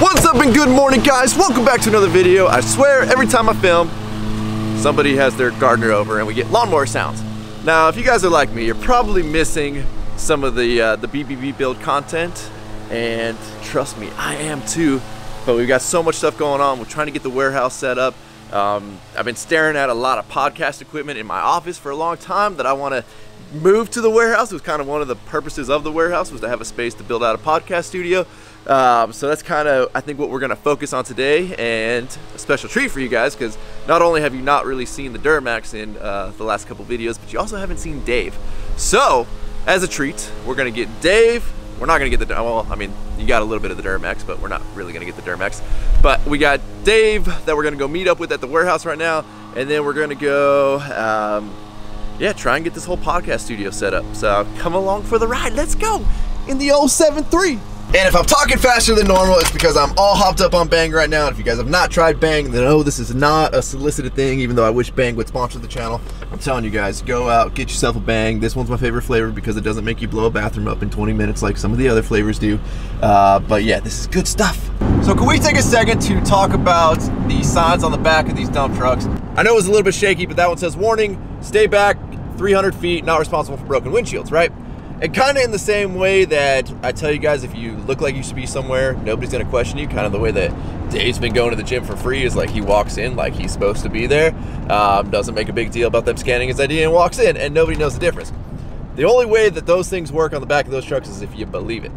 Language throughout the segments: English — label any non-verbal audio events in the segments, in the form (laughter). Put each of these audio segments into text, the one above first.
What's up and good morning guys? Welcome back to another video. I swear every time I film, somebody has their gardener over and we get lawnmower sounds. Now if you guys are like me, you're probably missing some of the, uh, the BBB build content and trust me, I am too. But we've got so much stuff going on. We're trying to get the warehouse set up. Um, I've been staring at a lot of podcast equipment in my office for a long time that I want to move to the warehouse. It was kind of one of the purposes of the warehouse was to have a space to build out a podcast studio. Um, so that's kind of, I think, what we're going to focus on today, and a special treat for you guys because not only have you not really seen the Duramax in uh, the last couple videos, but you also haven't seen Dave. So, as a treat, we're going to get Dave. We're not going to get the, well, I mean, you got a little bit of the Duramax, but we're not really going to get the Duramax. But we got Dave that we're going to go meet up with at the warehouse right now, and then we're going to go, um, yeah, try and get this whole podcast studio set up. So come along for the ride. Let's go in the 073. And if I'm talking faster than normal, it's because I'm all hopped up on Bang right now. And if you guys have not tried Bang, then oh, this is not a solicited thing, even though I wish Bang would sponsor the channel. I'm telling you guys, go out, get yourself a Bang. This one's my favorite flavor because it doesn't make you blow a bathroom up in 20 minutes like some of the other flavors do. Uh, but yeah, this is good stuff. So can we take a second to talk about the signs on the back of these dump trucks? I know it was a little bit shaky, but that one says warning, stay back 300 feet, not responsible for broken windshields, right? And kind of in the same way that I tell you guys, if you look like you should be somewhere, nobody's gonna question you. Kind of the way that Dave's been going to the gym for free is like he walks in like he's supposed to be there, um, doesn't make a big deal about them scanning his ID and walks in, and nobody knows the difference. The only way that those things work on the back of those trucks is if you believe it.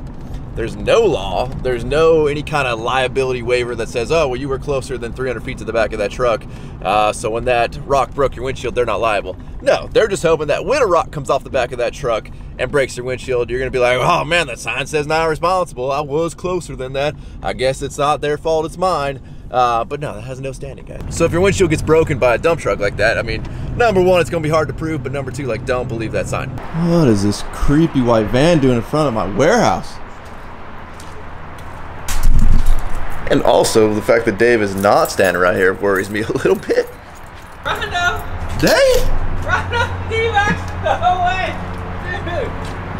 There's no law, there's no any kind of liability waiver that says, oh, well, you were closer than 300 feet to the back of that truck, uh, so when that rock broke your windshield, they're not liable. No, they're just hoping that when a rock comes off the back of that truck and breaks your windshield, you're gonna be like, oh man, that sign says not responsible. I was closer than that. I guess it's not their fault, it's mine. Uh, but no, that has no standing, guys. So if your windshield gets broken by a dump truck like that, I mean, number one, it's gonna be hard to prove, but number two, like, don't believe that sign. What is this creepy white van doing in front of my warehouse? And also, the fact that Dave is not standing right here worries me a little bit. Rondo! Dave? Rondo! D-Max! No way!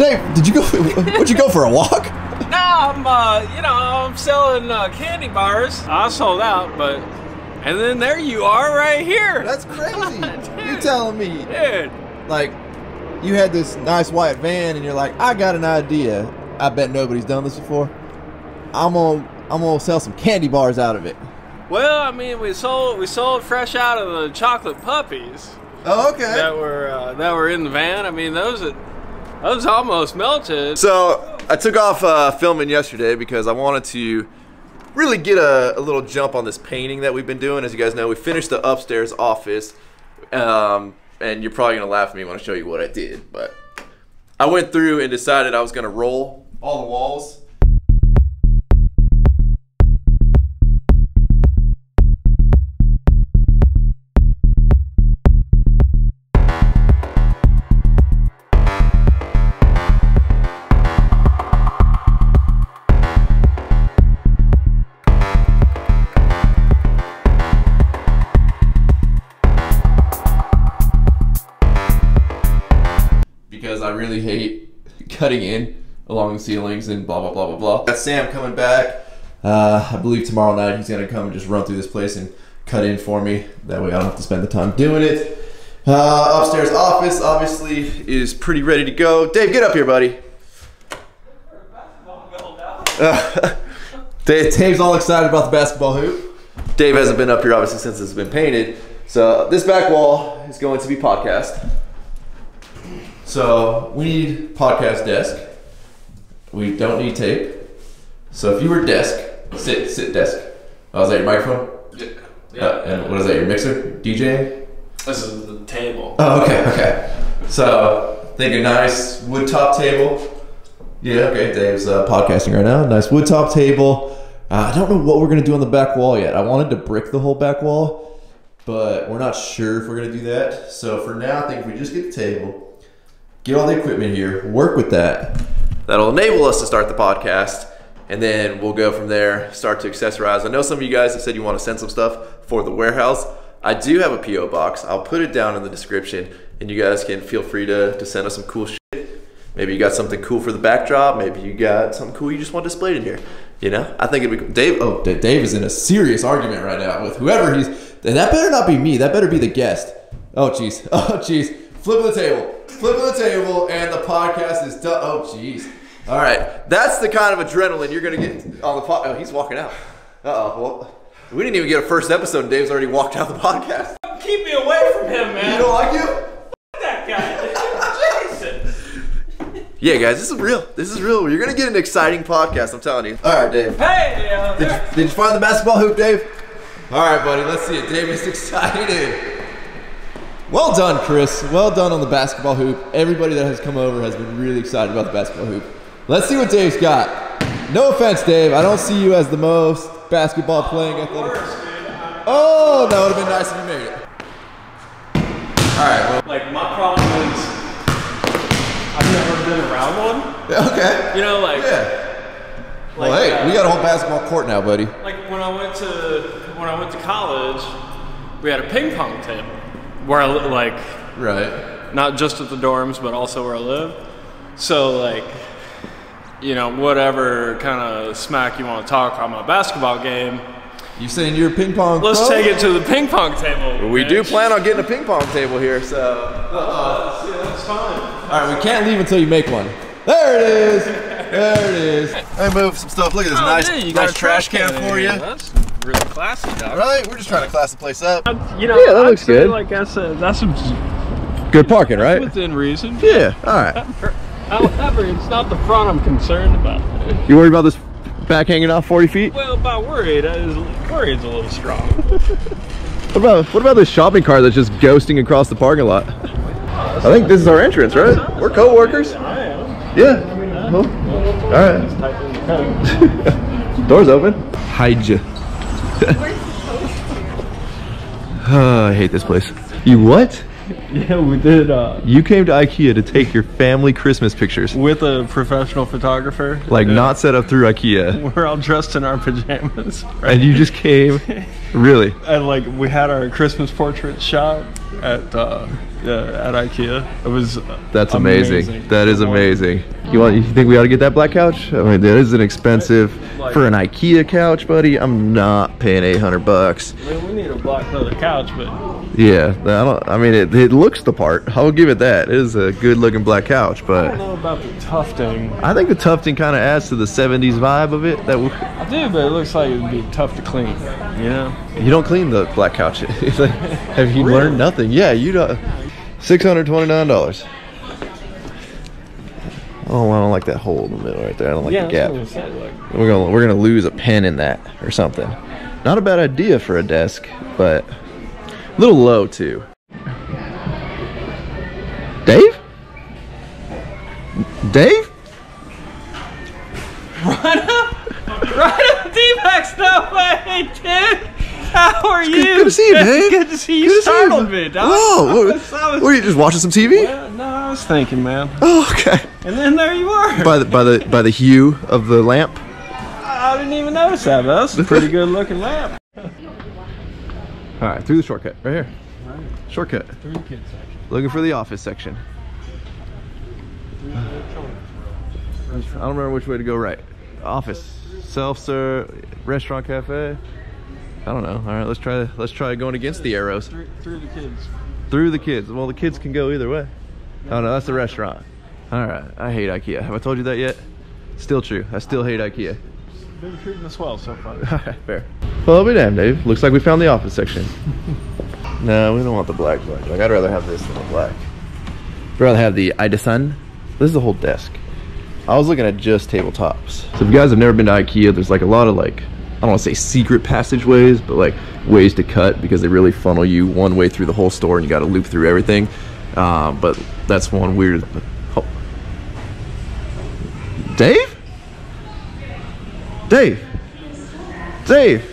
Dave, did you go? Would you go for a walk? (laughs) No, I'm, uh, you know, I'm selling uh, candy bars. I sold out, but. And then there you are right here. That's crazy. (laughs) You're telling me, Dude. like, you had this nice white van, and you're like, I got an idea. I bet nobody's done this before. I'm gonna, I'm gonna sell some candy bars out of it. Well, I mean, we sold we sold fresh out of the chocolate puppies Oh, okay. that were uh, that were in the van. I mean, those those almost melted. So I took off uh, filming yesterday because I wanted to really get a, a little jump on this painting that we've been doing. As you guys know, we finished the upstairs office, um, and you're probably gonna laugh at me when I show you what I did. But I went through and decided I was gonna roll all the walls. Cutting in along the ceilings and blah blah blah blah blah. Got Sam coming back. Uh, I believe tomorrow night he's gonna come and just run through this place and cut in for me. That way I don't have to spend the time doing it. Uh, upstairs office obviously is pretty ready to go. Dave, get up here, buddy. Uh, (laughs) Dave, Dave's all excited about the basketball hoop. Dave hasn't been up here obviously since it's been painted. So this back wall is going to be podcast. So we need podcast desk. We don't need tape. So if you were desk, sit sit desk. Oh, is that your microphone? Yeah. Uh, and what is that? Your mixer? DJ? This is the table. Oh, okay, okay. So think a nice wood top table. Yeah, okay. Dave's uh, podcasting right now. Nice wood top table. Uh, I don't know what we're gonna do on the back wall yet. I wanted to brick the whole back wall, but we're not sure if we're gonna do that. So for now, I think if we just get the table, get all the equipment here, work with that. That'll enable us to start the podcast, and then we'll go from there, start to accessorize. I know some of you guys have said you want to send some stuff for the warehouse. I do have a P.O. box. I'll put it down in the description, and you guys can feel free to, to send us some cool shit. Maybe you got something cool for the backdrop. Maybe you got something cool you just want displayed in here. You know, I think it'd be Dave. Oh, Dave is in a serious argument right now with whoever he's. And that better not be me. That better be the guest. Oh, jeez. (laughs) Oh, jeez. Flip the table. Flip of the table, and the podcast is done. Oh, jeez. all right, that's the kind of adrenaline you're gonna get on the pod. Oh, he's walking out. Uh oh. Well, we didn't even get a first episode, and Dave's already walked out of the podcast. Keep me away from him, man. You don't like you? that guy. Jason. Yeah, guys, this is real. This is real. You're gonna get an exciting podcast. I'm telling you. All right, Dave. Hey, uh, Did you, did you find the basketball hoop, Dave? All right, buddy. Let's see it. Dave is excited. Well done, Chris. Well done on the basketball hoop. Everybody that has come over has been really excited about the basketball hoop. Let's see what Dave's got. No offense, Dave. I don't see you as the most basketball playing athletic. Oh, that would have been nice if you made it. All right. Well, like my problem is I've never been around one. okay. You know, like Yeah. like, Well, hey, uh, we got a whole basketball court now, buddy. like when I went to when I went to college, we had a ping pong table where I li- like Right. not just at the dorms but also where I live. So like you know whatever kind of smack you want to talk on my basketball game, You saying you're a ping pong? let's pro? take it to the ping pong table. We do plan on getting a ping pong table here, so Uh, yeah, that's fine. All right, we can't leave until you make one. There it is. There it is. I move some stuff. Look at this Oh, nice, yeah, you got nice a trash can in for here. you. That's really classy, dog. Right? We're just trying to class the place up. You know, Yeah, that I'd looks good. Like I said, that's what's Good parking, right? within reason. Yeah. All right. However, it's not the front I'm concerned about. You worried about this back hanging off 40 feet? Well, about worried, I is worried's a little strong. What about what about this shopping cart that's just ghosting across the parking lot? I think this is our entrance, right? We're co-workers. I am. Yeah. Well, all right. Type in the code. (laughs) Doors open. Hide you. Oh, I hate this place. You what? Yeah, we did uh, You came to IKEA to take your family Christmas pictures. with a professional photographer. Like Yeah. not set up through IKEA. We're all dressed in our pajamas. And you just came. (laughs) Really? And like we had our Christmas portrait shot at uh, yeah, at IKEA. It was uh, That's amazing. That is amazing. You want? You think we ought to get that black couch? I mean, that is an expensive for an IKEA couch, buddy. I'm not paying 800 bucks. I mean, we need a black leather couch, but Yeah, I don't. I mean, it, it looks the part. I'll give it that. It is a good-looking black couch, but. I don't know about the tufting. I think the tufting kind of adds to the 70s vibe of it. That w- I do, but it looks like it'd be tough to clean. You know? you don't clean the black couch. (laughs) Like, Have you Really? learned nothing? Yeah, you don't. Six hundred twenty-nine dollars. Oh, I don't like that hole in the middle right there. I don't like yeah, the gap. that's what I was saying, like, We're gonna we're gonna lose a pen in that or something. Not a bad idea for a desk, but a little low too. Dave? Dave? Right up, D-Max, no way, dude. How are you? Good to see you, (laughs) Dave. Good to see you. Good to see you. startled me, dog. Whoa! I What, was- I was- are you just watching some TV? Well, no, I was thinking, man. Oh, okay. And then there you were. By the by the by the hue of the lamp. I didn't even notice that. But that's a pretty good looking lamp. All right, through the shortcut right here. Shortcut. Three kids section. Looking for the office section. I don't remember which way to go right. Office, self-serve, restaurant, cafe. I don't know. All right, let's try. Let's try going against the arrows Through, through the kids. through the kids. Well, the kids can go either way. Oh no, that's the restaurant. All right, I hate IKEA. Have I told you that yet? Still true. I still hate IKEA. Been treating us well so far. (laughs) All right, fair. Well, I'll be damned, Dave. Looks like we found the office section. (laughs) no, we don't want the black black. Like, I'd rather have this than the black. I'd rather have the Idåsen. This is the whole desk. I was looking at just tabletops. So if you guys have never been to IKEA, there's like a lot of like don't want to say secret passageways, but like ways to cut because they really funnel you one way through the whole store and you got to loop through everything. Um, but that's one weird. Oh. Dave? Dave? Dave?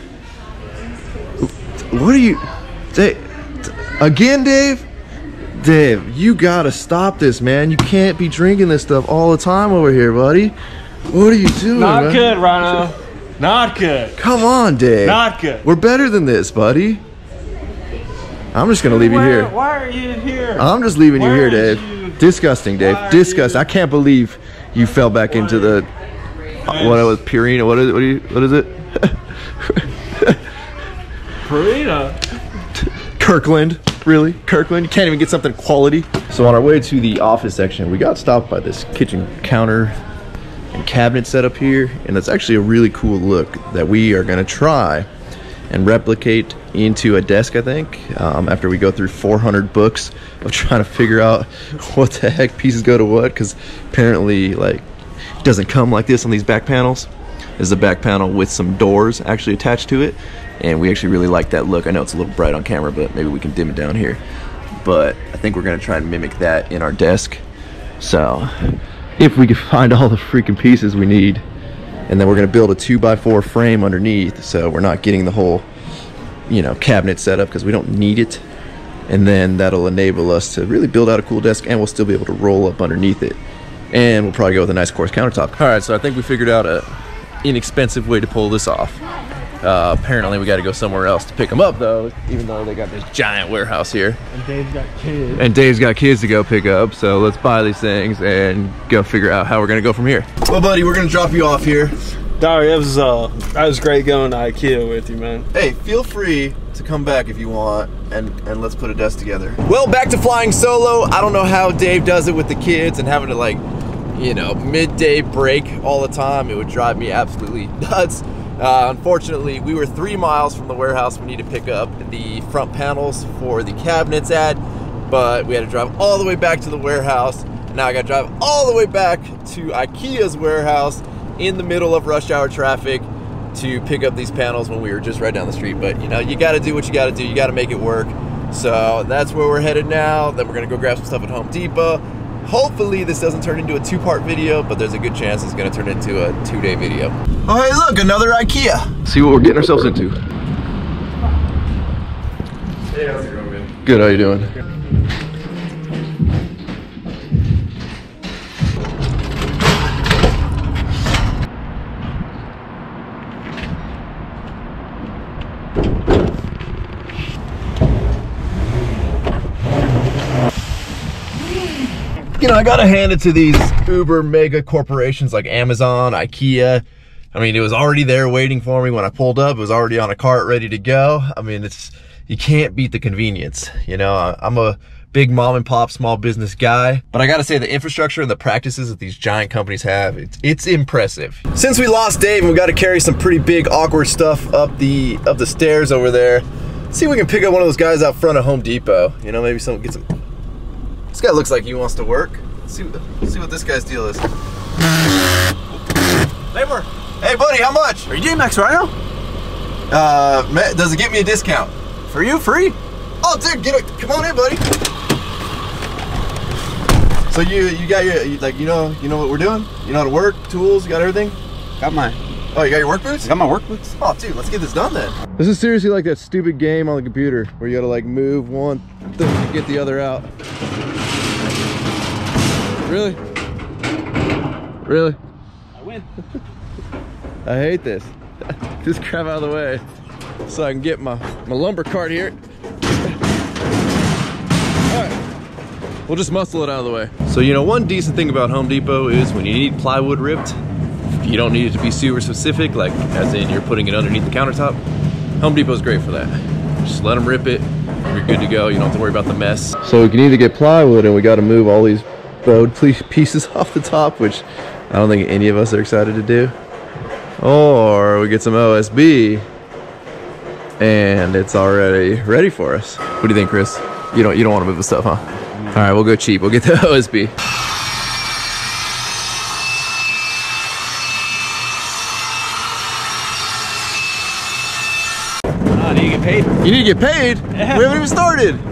What are you. Dave? Again, Dave? Dave, you gotta stop this, man. You can't be drinking this stuff all the time over here, buddy. What are you doing, Not man? good, Ryno. Not good. Come on, Dave. Not good. We're better than this, buddy. I'm just gonna leave you here. Why are you here? I'm just leaving you here, Dave. you- Disgusting, Dave. Why are Disgust. you- I can't believe you fell back into the what was Purina? What is what, you, what is it? Purina. Kirkland, really? Kirkland? You can't even get something quality. So on our way to the office section, we got stopped by this kitchen counter and cabinet setup here, and it's actually a really cool look that we are gonna try and replicate into a desk, I think, um, after we go through 400 books of (laughs) trying to figure out (laughs) what the heck pieces go to what, because apparently, like, it doesn't come like this on these back panels. This is a back panel with some doors actually attached to it, and we actually really like that look. I know it's a little bright on camera, but maybe we can dim it down here. But I think we're gonna try and mimic that in our desk. So, if we can find all the freaking pieces we need, and then we're gonna build a two by four frame underneath, so we're not getting the whole, you know, cabinet setup because we don't need it. And then that'll enable us to really build out a cool desk, and we'll still be able to roll up underneath it. And we'll probably go with a nice quartz countertop. All right, so I think we figured out a inexpensive way to pull this off. Uh, apparently, we got to go somewhere else to pick them up, though. Even though they got this giant warehouse here, And Dave's got kids. and Dave's got kids to go pick up. So let's buy these things and go figure out how we're gonna go from here. Well, buddy, we're gonna drop you off here. Dog, it was uh, that was great going to IKEA with you, man. Hey, feel free to come back if you want, and and let's put a desk together. Well, back to flying solo. I don't know how Dave does it with the kids and having to like, you know, midday break all the time. It would drive me absolutely (laughs) nuts. Uh, unfortunately, we were three miles from the warehouse we need to pick up the front panels for the cabinets at, but we had to drive all the way back to the warehouse. Now I got to drive all the way back to IKEA's warehouse in the middle of rush hour traffic to pick up these panels when we were just right down the street. But you know, you got to do what you got to do. You got to make it work. So that's where we're headed now. Then we're gonna go grab some stuff at Home Depot. Hopefully this doesn't turn into a two-part video, but there's a good chance it's gonna turn into a two-day video. Oh hey look, another IKEA. See what we're getting ourselves into. Hey, how's it going, man? Good, how you doing? Know, I gotta hand it to these uber mega corporations like Amazon, IKEA. I mean, it was already there waiting for me when I pulled up. It was already on a cart ready to go. I mean, it's you can't beat the convenience. You know, I'm a big mom and pop small business guy, but I gotta say the infrastructure and the practices that these giant companies have, it's, it's impressive. Since we lost Dave, we got to carry some pretty big awkward stuff up the up the stairs over there. See if we can pick up one of those guys out front of Home Depot. You know, maybe some get some. This guy looks like he wants to work. Let's see, let's see what this guy's deal is. Labor. Hey, buddy, how much? Are you J-Max Ryno? Uh, ma- does it get me a discount? For you, free. Oh, dude, get it. Come on in, buddy. So you you got your you, like you know you know what we're doing? You know how to work, tools, you got everything? Got my Oh, you got your work boots? got my work boots. Oh, dude, let's get this done then. This is seriously like that stupid game on the computer where you gotta like move one thing to get the other out. Really? Really? I win. I hate this. (laughs) Just crap out of the way so I can get my, my lumber cart here. All right. We'll just muscle it out of the way. So, you know, one decent thing about Home Depot is when you need plywood ripped, you don't need it to be super specific, like as in you're putting it underneath the countertop. Home Depot's great for that. Just let them rip it. You're good to go. You don't have to worry about the mess. So we can either get plywood and we got to move all these bowed (laughs) pieces off the top, which I don't think any of us are excited to do. Or we get some OSB and it's already ready for us. What do you think, Chris? You don't you don't want to move the stuff, huh? All right, we'll go cheap. We'll get the (laughs) OSB. Ah, need to get paid. You need to get paid. Yeah. We haven't even started.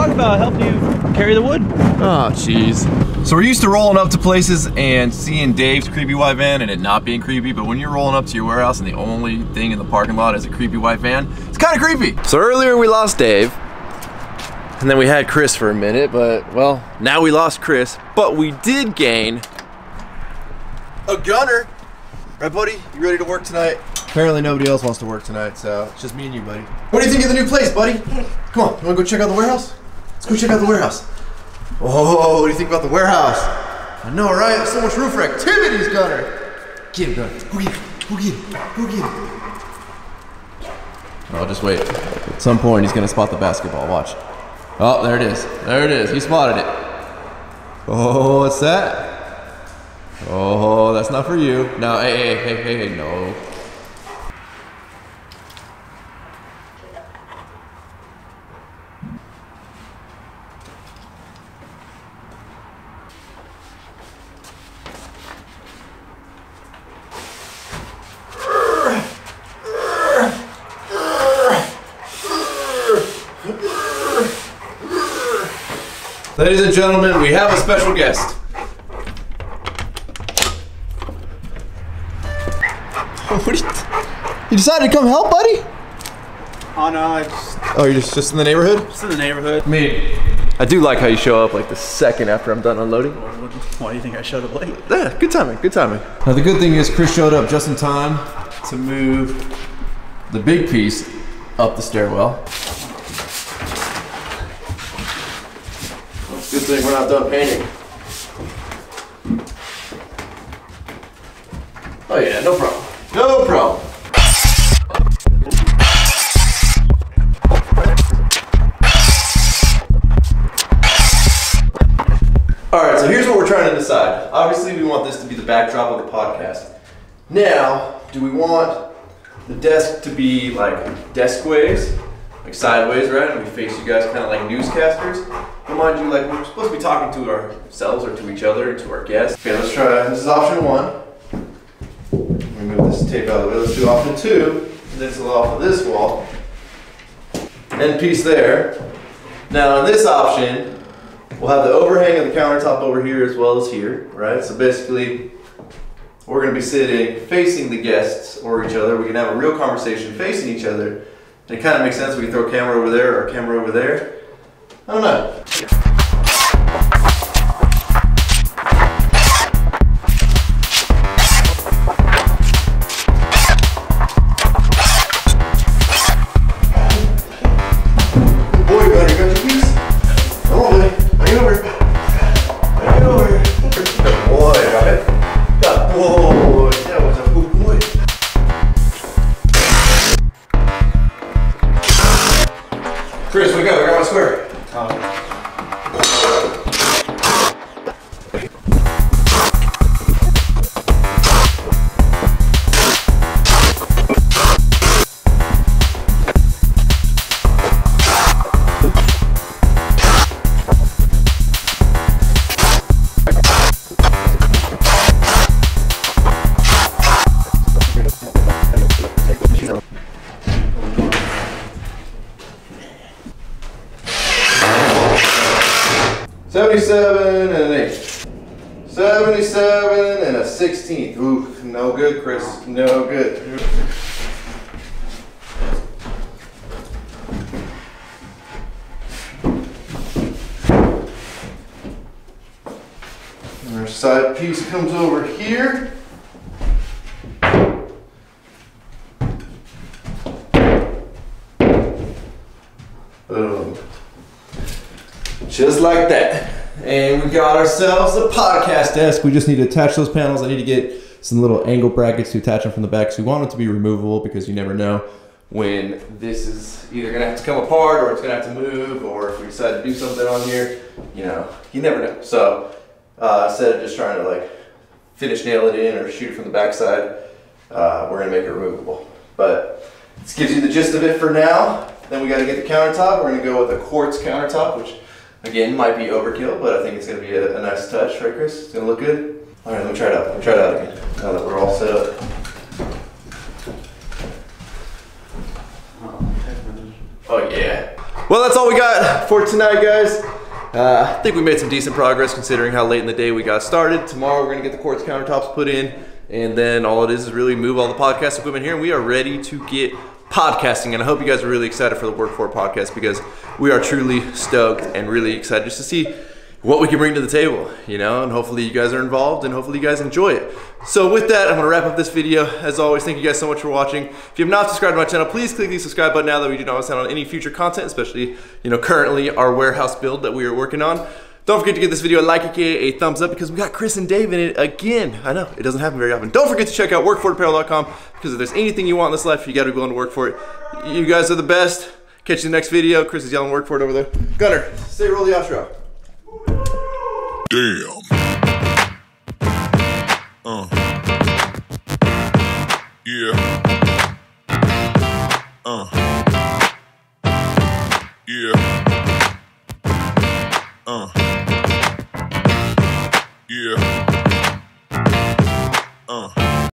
We talked about helping you carry the wood. Oh, jeez. So we're used to rolling up to places and seeing Dave's creepy white van and it not being creepy, but when you're rolling up to your warehouse and the only thing in the parking lot is a creepy white van, it's kind of creepy. So earlier we lost Dave, and then we had Chris for a minute, but well, now we lost Chris, but we did gain a gunner. Right, buddy? You ready to work tonight? Apparently nobody else wants to work tonight, so it's just me and you, buddy. What do you think of the new place, buddy? Come on, you wanna go check out the warehouse? Let's go check out the warehouse. Oh, what do you think about the warehouse? I know, right? So much room for activities, Gunner. Get him, bro. Go get him. Go get him. Go get him. Oh, just wait. At some point, he's gonna spot the basketball. Watch. Oh, there it is. There it is. He spotted it. Oh, what's that? Oh, that's not for you. No, hey, hey, hey, hey, hey, no. Ladies and gentlemen, we have a special guest. (laughs) What are you, you decided to come help, buddy? Oh no, I just, Oh, you're just, just in the neighborhood? just in the neighborhood. Me. I do like how you show up like the second after I'm done unloading. Why do you think I showed up late? Yeah, good timing, good timing. Now, the good thing is Chris showed up just in time to move the big piece up the stairwell. We're not done painting. Oh yeah, no problem. No problem. All right, so here's what we're trying to decide. Obviously, we want this to be the backdrop of the podcast. Now, do we want the desk to be like desk ways, like sideways, right? And we face you guys kind of like newscasters. But mind you, like we're supposed to be talking to ourselves or to each other, to our guests. Okay, let's try. This is option one. Let me move this tape out of the way. Let's do option two. This is off of this wall. End piece there. Now in this option, we'll have the overhang of the countertop over here as well as here, right? So basically, we're gonna be sitting facing the guests or each other. We can have a real conversation facing each other. And it kind of makes sense. We can throw a camera over there or a camera over there. I don't know. 77 and an 8. 77 and a 16th. Ooh, no good, Chris. No good. Our side piece comes over here. Just like that. And we got ourselves a podcast desk. We just need to attach those panels. I need to get some little angle brackets to attach them from the back. So we want them to be removable because you never know when this is either gonna have to come apart or it's gonna have to move or if we decide to do something on here, you know, you never know. So uh, instead of just trying to like finish nail it in or shoot it from the backside, uh, we're gonna make it removable. But this gives you the gist of it for now. Then we gotta get the countertop. We're gonna go with a quartz countertop, which again might be overkill, but I think it's gonna be a, a nice touch, right Chris? It's gonna look good. All right, let me try it out. Let me try it out again. Now that we're all set up. Oh yeah. Well, that's all we got for tonight, guys. Uh, I think we made some decent progress considering how late in the day we got started. Tomorrow we're gonna get the quartz countertops put in, and then all it is is really move all the podcast equipment here, and we are ready to get podcasting. And I hope you guys are really excited for the Work For podcast because we are truly stoked and really excited just to see what we can bring to the table, you know, and hopefully you guys are involved and hopefully you guys enjoy it. So with that, I'm gonna wrap up this video. As always, thank you guys so much for watching. If you have not subscribed to my channel, please click the subscribe button now that we do not miss out on any future content, especially, you know, currently our warehouse build that we are working on. Don't forget to give this video a like, aka a thumbs up, because we got Chris and Dave in it again. I know, it doesn't happen very often. Don't forget to check out workforapparel.com, because if there's anything you want in this life, you gotta be willing to work for it. You guys are the best. Catch you in the next video. Chris is yelling work for it over there. Gunner, say roll the outro. Damn. Uh. Yeah.